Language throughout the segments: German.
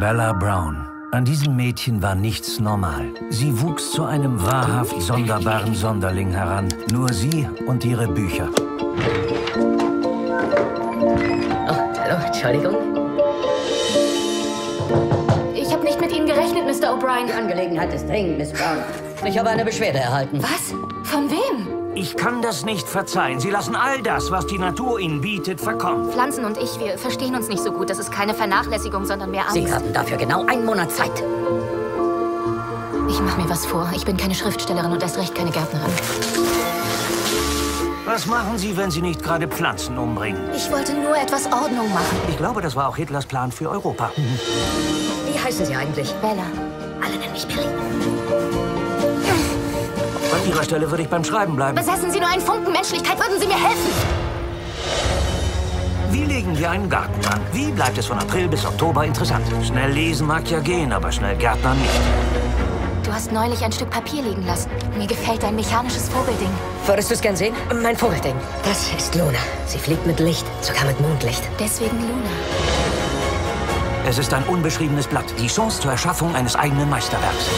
Bella Brown. An diesem Mädchen war nichts normal. Sie wuchs zu einem wahrhaft sonderbaren Sonderling heran. Nur sie und ihre Bücher. Oh, hallo, Entschuldigung. Ich habe nicht mit Ihnen gerechnet, Mr. O'Brien. Die Angelegenheit ist dringend, Miss Brown. Ich habe eine Beschwerde erhalten. Was? Von wem? Ich kann das nicht verzeihen. Sie lassen all das, was die Natur ihnen bietet, verkommen. Pflanzen und ich, wir verstehen uns nicht so gut. Das ist keine Vernachlässigung, sondern mehr Angst. Sie haben dafür genau einen Monat Zeit. Ich mache mir was vor. Ich bin keine Schriftstellerin und erst recht keine Gärtnerin. Was machen Sie, wenn Sie nicht gerade Pflanzen umbringen? Ich wollte nur etwas Ordnung machen. Ich glaube, das war auch Hitlers Plan für Europa. Wie heißen Sie eigentlich? Bella. Alle nennen mich Billy. An Ihrer Stelle würde ich beim Schreiben bleiben. Besessen Sie nur einen Funken Menschlichkeit, würden Sie mir helfen? Wie legen wir einen Garten an? Wie bleibt es von April bis Oktober interessant? Schnell lesen mag ja gehen, aber schnell Gärtnern nicht. Du hast neulich ein Stück Papier liegen lassen. Mir gefällt dein mechanisches Vogelding. Würdest du es gern sehen? Mein Vogelding. Das ist Luna. Sie fliegt mit Licht, sogar mit Mondlicht. Deswegen Luna. Es ist ein unbeschriebenes Blatt. Die Chance zur Erschaffung eines eigenen Meisterwerks.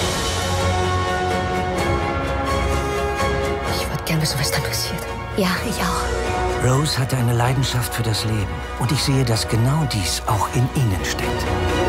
Gern wissen, was da passiert. Ja, ich auch. Rose hatte eine Leidenschaft für das Leben. Und ich sehe, dass genau dies auch in Ihnen steckt.